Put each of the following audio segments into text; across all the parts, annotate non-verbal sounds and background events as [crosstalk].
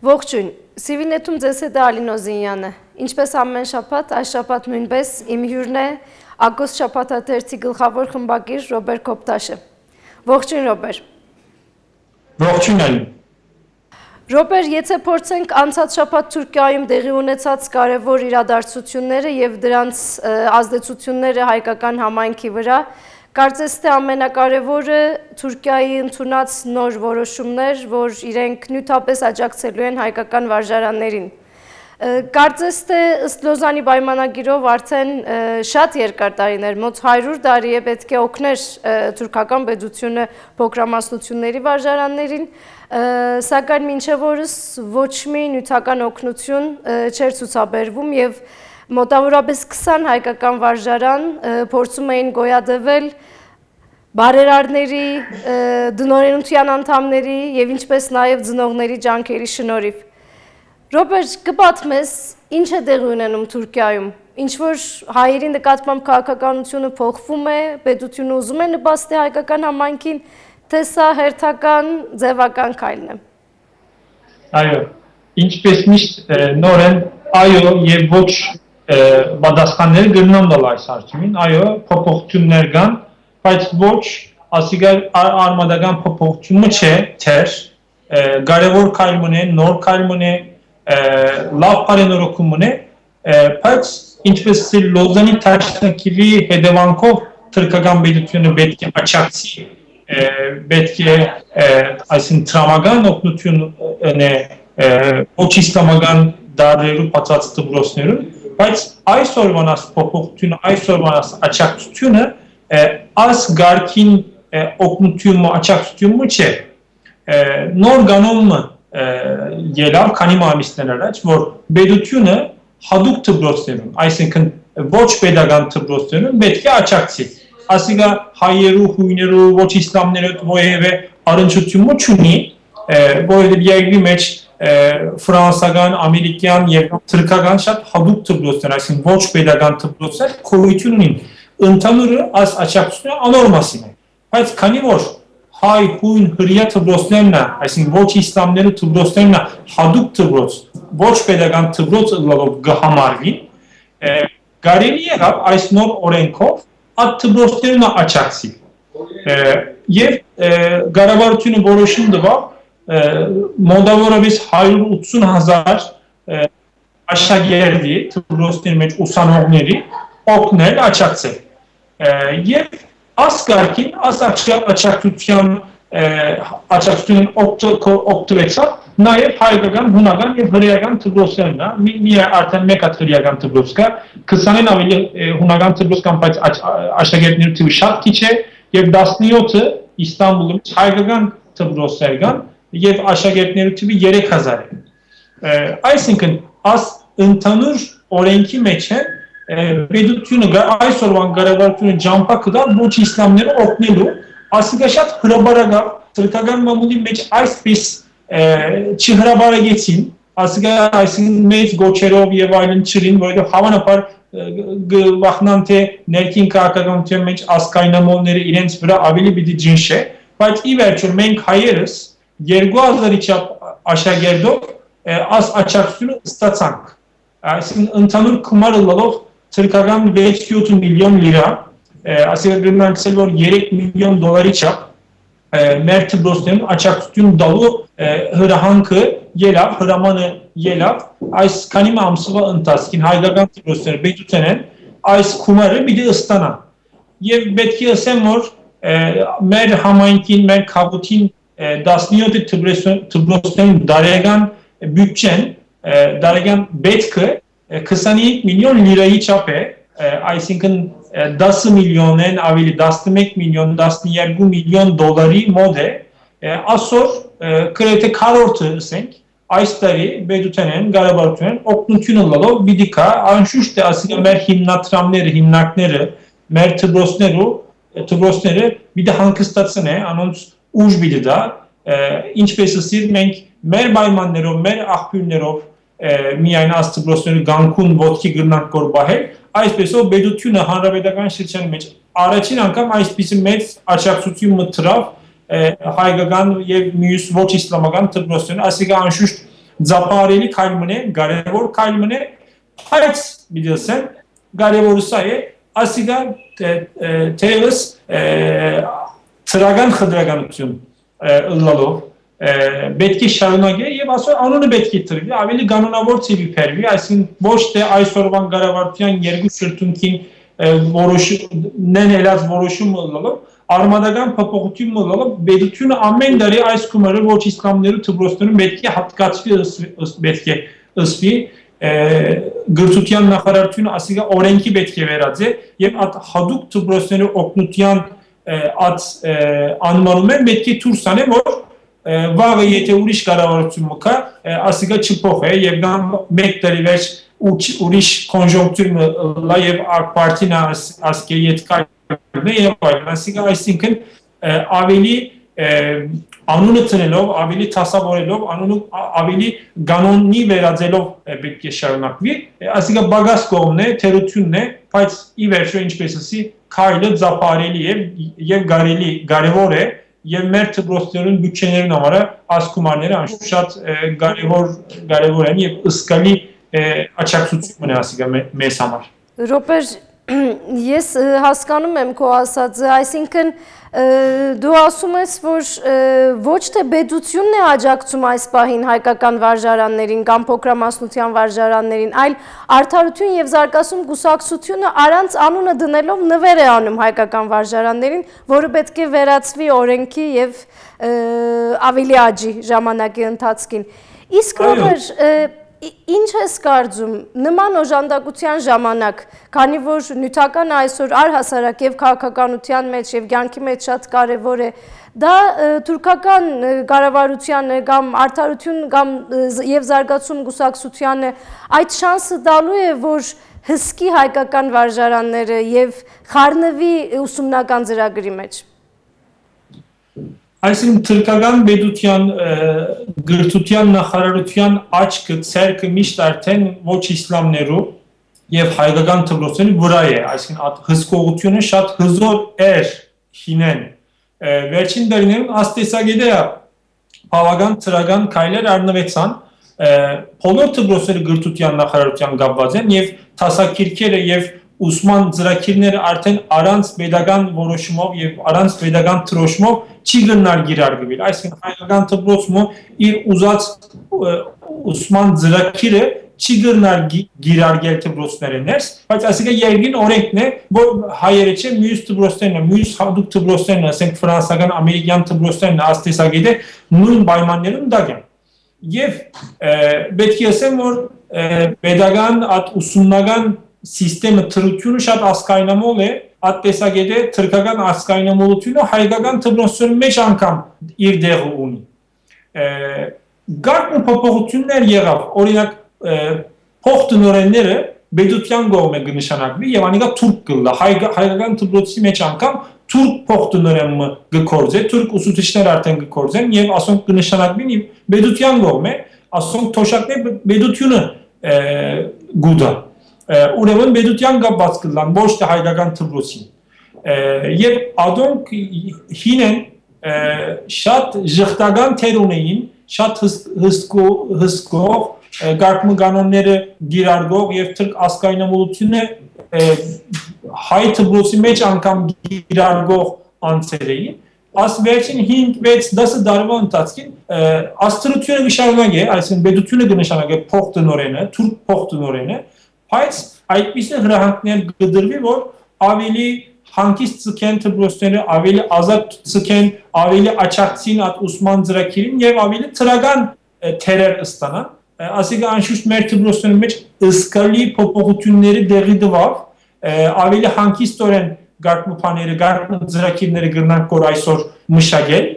Ողջույն։ Սիվինետում ձեզ հետ է Ալինո Զինյանը։ Ինչպես ամեն շաբաթ, այս շաբաթ նույնպես իմ հյուրն է Ագոստ շաբաթաթերթի գլխավոր խմբագիր Ռոբեր Կոպտաշը։ Ողջույն Ռոբեր։ Ողջույն Ալին։ Ռոբեր, եթե փորձենք անցած շաբաթ Թուրքիայում դեղի ունեցած կարևոր իրադարձությունները եւ դրանց ազդեցությունները հայկական համայնքի վրա, Կարծես թե ամենակարևորը Թուրքիայի ընդունած նոր որոշումներ, որ իրենք նյութապես աջակցելու են հայկական վարժարաններին։ Կարծես թե ըստ Լոզանի պայմանագիրով արդեն շատ երկար տարիներ, մոտ 100 տարի է պետք է օգներ թուրքական պետությունը փոքրամասնությունների վարժարաններին, սակայն մինչև օրս ոչ մի նյութական օգնություն չէր ցուցաբերվում եւ մոտավորապես 20 հայկական վարժարան փորձում էին գոյատևել բարերարների, դնորենության անդամների եւ ինչպես նաեւ ծնողների ջանքերի շնորհիվ։ Ռոբերտ, կպատմես, ինչ է տեղի ունենում Թուրքիայում։ Ինչ որ հայերի նկատմամբ քաղաքականությունը փոխվում է, պետությունը ուզում է նպաստի հայկական համայնքին, թե սա հերթական ձևական քայլն է։ Այո, ինչպես միշտ նոր են այո եւ ոչ պատասխանները գտնան դալ այս հարցին, այո, փոփոխություններ կան, բայց ոչ ասիկա արմադական փոփոխությունը չէ, թեր, կարևոր քայլում է, նոր քայլում է, լավ բարենորոգում է, բայց ինչպես Լոզանի տաշնակիրի հետևանքով թրկական պետությունը պետք է աչակցի պետք է այսին տրամական օգնություն է ոչ իսլամական դարերու բացած դպրոցներում բայց այսօրվան աս փոփոխությունը, այսօրվան աս աճակցությունը աս գարկին օգնությունը, աճակցությունը չէ։ Նոր կանոնը ելավ քանի ամիսներ առաջ, որ բեդությունը հadoop դպրոցներում, այսինքն ոչ pedagogan դպրոցներում պետք է աճակցի։ Ասիկա հայերու, հույներու, ոչ իսլամներու ովևէ առնչություն չունի, որովհետև երկրի մեջ ֆրանսական, ամերիկյան եւ թուրքական շատ հadoop դպրոցներ, այսինքն ոչ pedagogan դպրոցներ քողություն ունին։ Ընդհանուրը այս աճակցությունը անորմասին է։ Բայց քանի որ հայ հույն հրյա դպրոցներն է, այսինքն ոչ իսլամները դպրոցներն է հadoop դպրոց, ոչ pedagogan դպրոց լավ գհամարվի, կարելի եղավ այս նոր օրենքով այդ դպրոցներն աճակցի։ Եվ գարավարությունը որոշում տվավ մոնդավորովից 180 հազար աշագերդի թուրոստների մեջ ուսանողների օգնել աճակցել եւ ասկարկին աս աճակցության աճակցությունն օգտվեցավ նաև հայկական, հունական եւ հրեական թուրոստերն է մի մի արդեն մեկ հատ հրեական թուրոս կա 20-ին ավելի հունական թուրոս կան բայց աշակերտների թիվը շատ քիչ է եւ 17-ը Իստանբուլում հայկական թուրոստեր կան եւ աշակերտների թիվը 3000 է։ Այսինքն աս ընդհանուր օրենքի մեջ է պետությունը այսօրվան կառավարությունը ջամփա կդա ոչ իսլամները օգնելու, ասիկա շատ հրաբարագա սրտական մամուլի մեջ այսպես չհրաբարագեցին, ասիկա այսինքն մեծ գոչերով եւ այլն չրին, որովհետեւ հավանաբար վախնան թե ներքին քաղաքականության մեջ ասկայնամոլները իրենց վրա ավելի պիտի ջնշե, բայց ի վերջո մենք հայերս 2000-ի չափ աշակերտով աս աճակցությունը ստացանք։ Այսինքն ընդհանուր գումարը լավ ցերկական 6-7 միլիոն լիրա, ասիկան ասել որ 3 միլիոն դոլարի չափ մեր դպրոցներում աճակցություն դալու հրահանգը ելավ, հրամանը ելավ, այս քանի ամսվա ընթացքին հայկական դպրոցները պետության են այս գումարը պիտի ստանան։ Եվ պետք է ասեմ որ մեր համայնքին, մեր քաղաքին 17 թբրոցներում դարեգան բյուջեն, դարեգան բետքը 25 միլիոն լիրայի չապ է, այսինքն 10 միլիոնեն ավելի 11 միլիոն 12 միլիոն դոլարի մոտ է, ասոր կրեթե քարորդը ասենք այս տարի բեդութենեն գարաբարությունեն օգնությունը լալով բիդիկա անշուշտ է ասիկա մեր հիմնադրամները, հիմնակները, մեր թբրոցներու թբրոցները բիդը հանգստացն է, անոնց ուժ բիդի դա, ինչպես ասիր մենք մեր պայմաններով, մեր աղբյուրներով միայն աստծբրոսների գանքուն ոտքի գրնանք կորբահել, այսպեսով բեդությունը հանրապետական շրջանի մեջ առաջին անգամ այսպիսի մեծ աջակցություն մտրավ հայկական եւ մյուս ոչ իսլամական դպրոցներ, ասիկա անշուշտ ձապարելի քայլ մնե, կարևոր քայլ մնե, բայց միդասեն կարևորը սա է, ասիգա թերս ծրական խնդրականություն ըլլալով պետք է շարունակե եւ ասոր անունը պետք է տրվի ավելի կանոնավոր ծիվի փերվի այսինքն ոչ թե այսօրվան կառավարության երկու շրջունքին որոշումն ելած որոշում ըլլալով արմադական փոփոխություն մոլով պետությունը ամեն տարի այս գումարը ոչ իսլամներու դպրոցներում պետք է հատկացվի պետք է ըսվի գրթության նախարարությունը ասիկա օրենքի պետք է վերածե եւ այդ հadoop դպրոցներու օգնության այդ անմարում են պետք է դուրս անե որ վաղը եթե ուրիշ կառավարություն մկա ասիկա չփոխե եւ դա մեկ տարի վերջ ուրիշ կոնժունկտուր լա եւ արտին ասկե յետկա եւ այլն ասիկա այսինքն ավելի անունը ծնելով, ավելի թասավորելով, անունը ավելի կանոնի վերածելով պետք է շարունակվի, ասիկա բագաս կողմն է, թերությունն է, բայց ի վերջո ինչպես ասի, քայլը զապարելի է եւ կարելի կարևոր է եւ մեր դպրոցներուն բյուջեներուն համար ասկումանները անշուշտ շատ կարևոր կարևոր են եւ ըսկալի աճակցություն է ասիկա մեզ համար Ռոպեր [clears throat] ես հասկանում եմ քո ասածը այսինքն դու ասում ես, որ ոչ թե բեդությունն է աջակցում այս պահին հայկական վարժարաններին կամ փոքրամասնության վարժարաններին, այլ արդարություն եւ զարգացում գուսակցությունը առանց անունը դնելով նվեր է անում հայկական վարժարաններին, որը պետք է վերածվի օրենքի եւ ավելի աճի ժամանակի ընթացքին։ Իսկ Ռոբեր, ինչ ես կարծում նման օժանդակության ժամանակ, քանի որ նյութական այսօր առհասարակ եւ քաղաքականության մեջ եւ ցանկի մեջ շատ կարեւոր է, դա թուրքական կառավարությանը կամ արդարություն կամ եւ զարգացում գուսակցությանը այդ շանսը տալու է, որ հսկի հայկական վարժարանները եւ խառնվի ուսումնական ծրագրի մեջ։ Այսինքն թրկական պետության գրթության նախարարության աչքը ցերկը միշտ արդեն ոչ իսլամներու եւ հայկական դպրոցների վրա է, այսինքն հսկողությունը շատ հզոր էր հինեն։ Վերջին դարիներում աստեսագետը բավական ծրական քայլեր առնվեցան բոլոր դպրոցների գրթության նախարարության կապված են եւ տասակիրքերը եւ ուսման ծրագիրները արդեն առանց pedagogan որոշումով եւ առանց pedagogan թրոշմով չի գնալ գիրարգվել այսինքն հայկական դպրոցը իր ուզած ուսման ծրագիրը չի գնալ գիրարգել դպրոցները ներս բայց ասիկա երկին օրենքն է որ հայերը չէ մյուս դպրոցներն է մյուս հանդուկ դպրոցներն է ասենք ֆրանսական ամերիկյան դպրոցներն աստեսագետը նույն պայմաններում դական եւ պետք է ասեմ որ pedagogan at ուսումնական սիստեմը թրությունը շատ ասկայնամոլ է, այդ տեսակետը թրկական ասկայնամոլությունը հայկական դպրոցների մեջ անգամ իր դեղը ունի։ Գարկ փոփոխություններ եղավ, օրինակ փոխտնօրենները բեդության կողմը կնշանակվի եւ անիկա թուրք կլա հայկական դպրոցի մեջ անգամ թուրք փոխտնօրենը կկործե թուրք ուսուցիչներ արդեն կկործեն եւ ասոնք կնշանակվին բեդության կողմը ասոնք թոշակներ բեդությունը գուդա ուրեմն մեդության կապված կլան ոչ թե հայկական դպրոցին եւ ադոնք հինեն շատ ժխտական թեր ունեին շատ հսկող հսկող գարկմու կանոնները գիրարգող եւ թրկ ասկայնամոլությունը հայ դպրոցի մեջ անգամ գիրարգող անձեր էին աս վերջին 5-6 10 տարվա ընթացքին աստրությունը կշարունակե, այսինքն բեդությունը կնշանակե փոխտնօրենը, թուրք փոխտնօրենը, բայց այդպիսի հրահանգներ կդրվի, որ ավելի հանկիստ ցկեն դպրոցները, ավելի ազատ ցկեն, ավելի աճակցին այդ ուսման ծրագիրին եւ ավելի ծրական թերեր ստանան։ Ասիկա անշուշտ մեր դպրոցների մեջ ըսկալի փոփոխությունների դեղի դվավ, ավելի հանկիստորեն գարկմուփաները, գարկմու ծրագիրները գրնան կոր այսօր մշակել։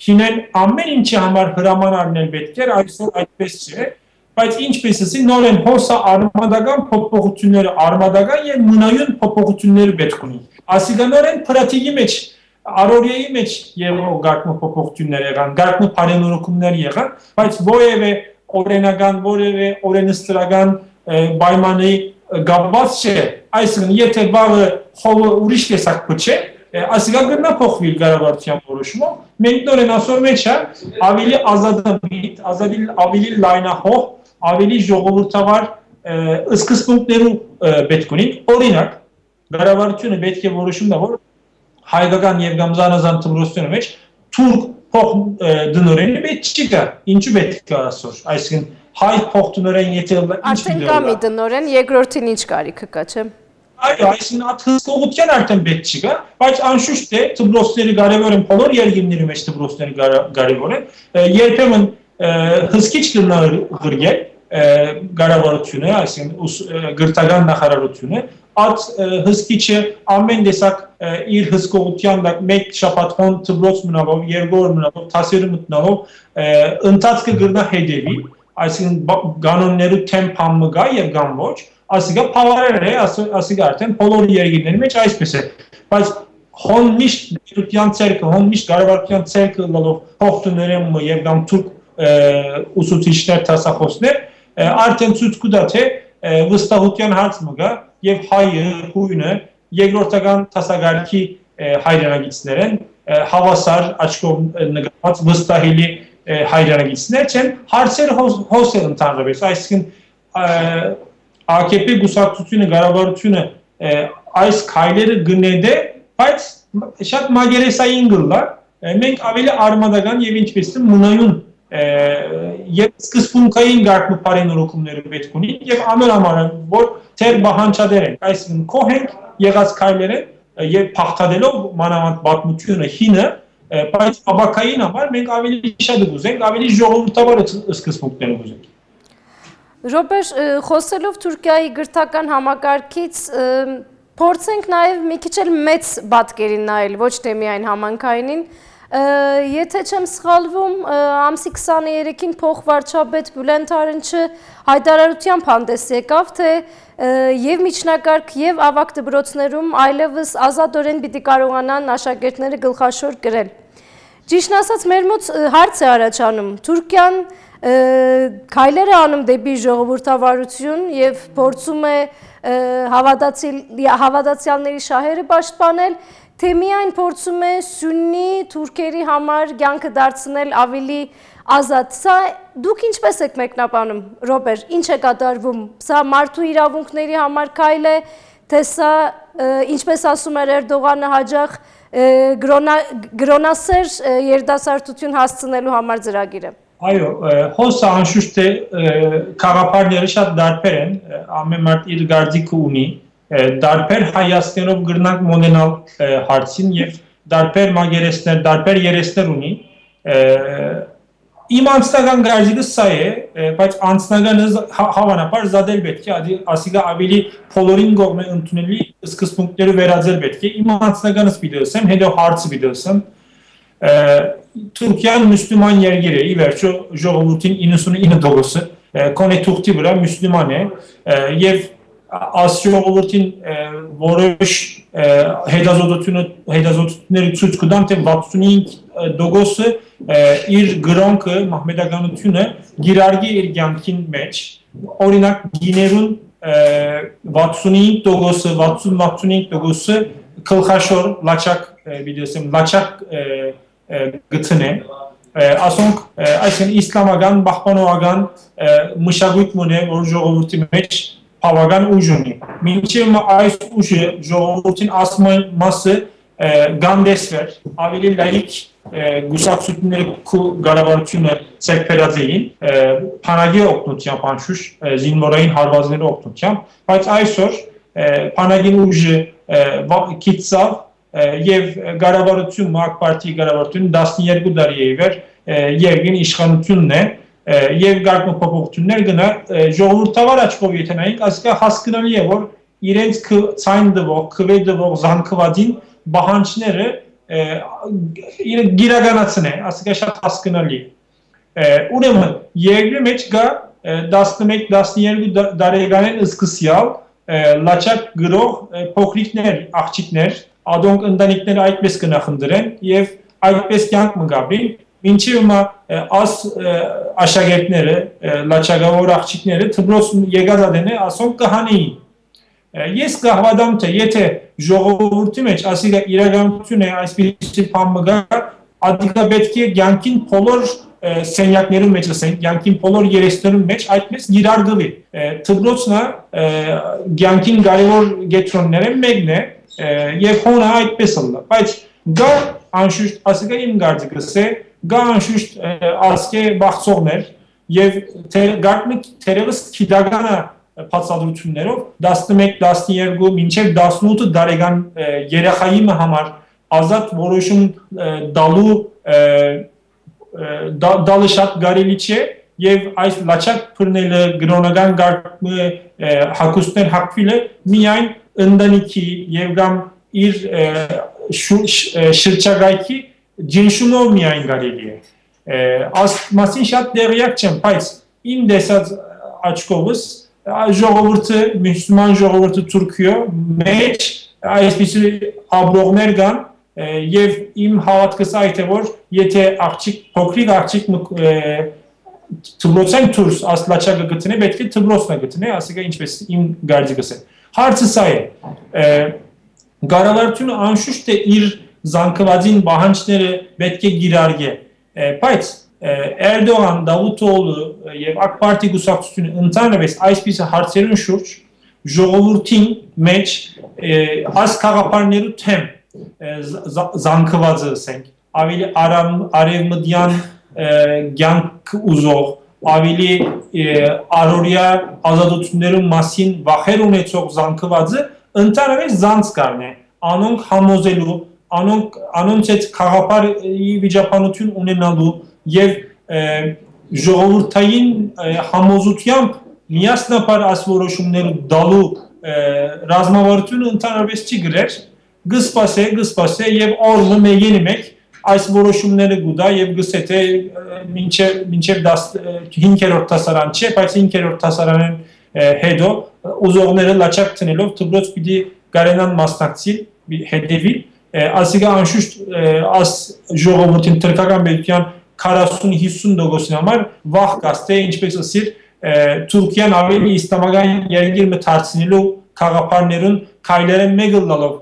Հինեն ամեն ինչի համար հրաման առնել պետք է, այսօր այդպես չէ բայց ինչպես ասի նորեն հոսա արմադական փոփոխությունները արմադական եւ մնայուն փոփոխությունները պետք ունի ասիգանորեն պրակտիկի մեջ արորիայի մեջ եւ գարկմու փոփոխություններ եղան գարկմու բարենորոգումներ եղան բայց ովևէ օրենական որևէ օրենստրական պայմանի գաբված չէ այսինքն եթե բաղը հողը ուրիշ տեսակ փչե ասիկա գնա փոխվի կառավարության որոշումը մենք նորեն ասոր մեջ է ավելի ազատամիտ ազատի ավելի լայնահող ավելի ժողովրդավար սկզբունքներու պետք ունի օրինակ կառավարությունը պետք է որոշում տա որ հայկական եւ կամ զանազան թմրոցների մեջ թուրք փող դնորենի պետք չի գա ինչու պետք է ասոր այսինքն հայ փոխտնօրեն եթե արդեն կա մի դնորեն երկրորդին ինչ կարիքը կա չէ Այո, այսինքն այդ հսկողության արդեն պետք չի գա, բայց անշուշտ է դպրոցները կարևոր են բոլոր երկրների մեջ դպրոցները կարևոր են։ Երբեմն հսկիչ կնաղրգել կառավարությունը, այսինքն գրթական նախարարությունը, այդ հսկիչը ամեն տեսակ իր հսկողության մեկ շաբաթոն դպրոց մնալով, երկրորդ մնալով, տասերը մտնալով ընթացքը գրնա հետևի, այսինքն կանոններու թեմփ համը գա եւ կամ ոչ, ասիկա բավարար է, ասիկա արդեն բոլոր երկիրների մեջ այսպես է։ Բայց հոն միշտ դերության ցերկը, հոն միշտ կառավարության ցերկը լավ փոխտուներեմ եւ կամ թուրք ուսուցիչներ, տասախոսներ արդեն ցույց կտա թե վստահության հարց մը գա եւ հայը, հույնը երկրորդական տասագարքի հայրենագիցներ են հավասար աչքով նկատված վստահելի հայրենագիցներ չեն, հարցերը հոս է ընդհանրապես, այսինքն AKP գուսակցությունը, կառավարությունը այս քայլերը գնեդե, բայց շատ մագերեսային գլա, մենք ավելի արմադական եւ ինչպես է մնայուն եւ սկզբունքային գարկմպարի նորոգումները պետք ունի եւ ամենամարը որ թեր բահանջադեր են այսինքն կոհենք եղած քայլերը եւ փախտadելով մանավանդ պատմությունը հինը բայց աբակային համար մենք ավելի շատ ուզենք, ավելի ժողովրդավար սկզբունքներ ուզենք։ Ռոբեր, խոսելով Թուրքիայի գրթական համակարգից, փորձենք նաև մի քիչ էլ մեծ բատկերին նայել, ոչ թե միայն համանքայինին, Եթե չեմ սխալվում, ամսի 23-ին փոխվարչապետ Բյուլենտ Արենչը հայտարարությամբ հանդես եկավ, թե եւ միջնակարգ եւ ավակ դպրոցներում այլևս ազատորեն պիտի կարողանան աշակերտները գլխաշոր գրել։ Ճիշտ ասած, մեր մոտ հարց է առաջանում։ Թուրքիան քայլեր է անում դեպի ժողովրդավարություն եւ փորձում է հավատացյալների շահերը պաշտպանել, թե միայն փորձում է սուննի թուրքերի համար կյանքը դարձնել ավելի ազատ։ Սա դուք ինչպես եք մեկնաբանում, Ռոբեր, ինչ է կատարվում։ Սա մարդու իրավունքների համար քայլ է, թե սա ինչպես ասում էր Էրդողանը հաջող գրոնասեր երդասարտություն հասցնելու համար ծրագիր է։ Այո, հոսը անշուշտ է քաղաքարները շատ դարբեր են, ամեն մարդ իր գարձիկը ունի, դարբեր հայաստանով գրնանք մոնենալ հարցին եւ դարբեր մագերեսներ, դարբեր երեսներ ունի Իմ անձնական գարժիկը սա է, բայց անձնական հավանաբար զադել պետք է, ասիկա ավելի փոլորին գողմե ընդունելի սկզբունքները վերածել պետք է։ Իմ անձնականս պիտի ասեմ, հետո հարցը պիտի ասեմ։ Թուրքիան մուսուլման երկիր է, ի վերջո ժողովրդին 99%-ը կոնե թուղթի վրա մուսուլման է եւ ասյողովրդին որոշ հետազոտությունը հետազոտությունների ցույց կտան թե 65%-ը իր գրոնքը մահմեդականությունը գիրարգի իր կյանքին մեջ օրինակ գիներուն 65%-ը 60-65%-ը քլխաշոր լաչակ բիդեսեմ լաչակ գծնե ասոնք այսինքն իսլամական բախմանողական մշակույթ մունե որ ժողովրդի մեջ բավական ուժ ունի։ Մինչև այս ուժը ժողովրդին ասման մասը գանդեսվեր, ավելի լայք գուսակցությունները գարավարությունը սերպերածեին, պանագի օգնությամբ անշուշ զինվորային հարվածների օգնությամբ, բայց այսօր պանագին ուժը կիցավ եւ գարավարություն մակ պարտիի գարավարություն 12 տարի է իվեր երկին իշխանությունն է եւ գարկո փոփոխություններ գնա ժողովրդավար աչքով եթե նայենք ասկա հասկանալի է որ իրենց ցայն դվող քվե դվող զանգվածին բահանջները իր գիրականացնե ասկա շատ հասկանալի ուրեմն երկրի մեջ կա 11-12 դարեգանեն սկսյալ լաչակ գրող փոքրիկներ աղջիկներ ադոնք ընտանիքները այդպես կնախնդրեն եւ այդպես կյանք մգաբին Մինչև հիմա աս աշակերտները, լաչագավոր աղջիկները դպրոց եկած ադենը ասոն կհանեին։ Ես կհավատամ թե եթե ժողովրդի մեջ ասիկա իրականություն է այսպիսի բան մգա, ադիկա պետք է ցանկին բոլոր սենյակներում մեջ ասենք, ցանկին բոլոր երեսներում մեջ այդպես գիրարգվի։ Թբրոցնա ցանկին կարևոր գետրոնները մեկն է եւ հոնա այդպես ըլլա, բայց գա անշուշտ ասիկա իմ գարձիկս է, գա անշուշտ ասկե բախծողներ եւ գարտնի թերևս քիդագանը բացատրություններով 11, 12, մինչև 18 տարեկան երեխայի համար ազատ որոշում դալու դալը շատ կարելի չէ եւ այս լաչակ փռնելը գրոնական գարկը հակոստներ հակվիլը միայն ընտանիքի եւ կամ իր շրջագայքի ջինշունով միայն կարելի է աս մասին շատ դերյակ չեմ բայց իմ դեսած աչքովս ժողովուրդը մուսուլման ժողովուրդը Թուրքիո մեջ այսպիսի աբրողներ կան եւ իմ հավատքս այդ է որ եթե աղջիկ փոքրիկ աղջիկ թմրոցեն դուրս ասլաչակը գտնե պետք է թմրոցնա գտնե ասիկա ինչպես իմ գարձիկս է հարցը սա է գարավարությունը անշուշտ է իր զանգվածին բանջները պետք է գիրարգե բայց Էրդողան, Դավութօղլու եւ ԱԿ պարտի գուսակցությունը ընդհանրապես այսպիսի հարցերուն շուրջ ժողովրդին մեջ այս խաղապարներու թեմ զանգվածը ասենք ավելի արամ արևմտյան ցանկ ուզող ավելի արորիա ազատություններու մասին վախեր ունեցող զանգվածը ընդհանրապես զանց կառնե անոնք համոզելու անոնք անոնց այդ խաղապարի վիճապանություն ունենալու եւ ժողովրդային համոզությամբ միասնապար այս որոշումները դալու ռազմավարությունը ընդհանրապես չի գրեր գսպասե գսպասե եւ օրը մեգենի մեկ այս որոշումները գուտա եւ գսե թե մինչեւ մինչեւ 5-րդ տասարան չէ բայց 5-րդ տասարանեն հետո ուզողները լաչակ տնելով դպրոց պիտի կարենան մասնակցի հետևի ասիկա անշուշտ աս ժողովրդին թրկական պետության 40-50%-ի համար վախ կաստե ինչպես ասիր Թուրքիան ավելի իսլամական երկիր մտածնելու խաղապարներուն քայլերը մեկը լալով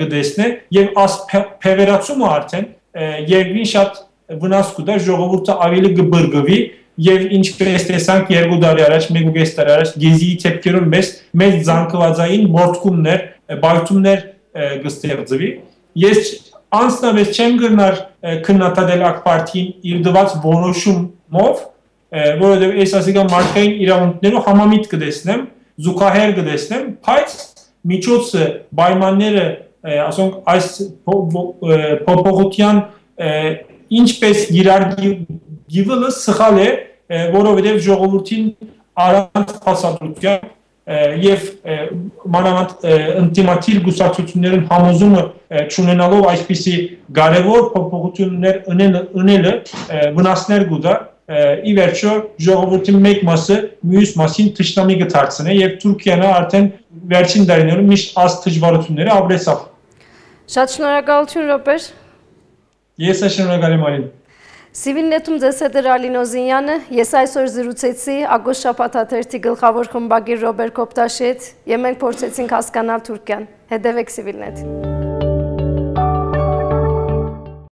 գտեսնե եւ աս փևերացումը արդեն երկրին շատ վնաս կուտա ժողովուրդը ավելի կբրգվի եւ ինչպես տեսանք երկու տարի առաջ, մեկ ու կես տարի առաջ գեզիի ցեպքերում մեզ մեծ զանգվածային մորթկումներ, բայթումներ գստեղծվի։ Ես անձնապես չեմ գնար քննադատել ակ պարտիին իր դված որոշումով, որովհետև այս ասիկա մարդկային իրավունքներով համամիտ կդեսնեմ, զուգահեռ կդեսնեմ, բայց միջոցը պայմանները, ասենք այս փոփոխության ինչպես գիրարգիվելը սխալ է, որովհետև ժողովրդին առանց փաստաթղթության եւ մանավանդ ինտիմատիվ գուսակցություններն համոզումը ճանենալով այսպիսի կարևոր փոփոխություններ ունելը վնասներ գուտա ի վերջո ժողովրդի մեկ մասը մյուս մասին թշնամի կդարձնե եւ Թուրքիան արդեն վերջին տարիներում միշտ աս դժվարությունները ապրեցավ Շատ շնորհակալություն Ռոպեր Ես շնորհակալ եմ Արին Սիվիննետում ձեզ հետ էր Ալին Օզինյանը, ես այսօր զրուցեցի Ագոս շապաթաթերթի գլխավոր խմբագիր Ռոբեր Կոպտաշի հետ և մենք փորձեցինք հասկանալ Թուրքյան։ Հետևեք Սիվիլնետ։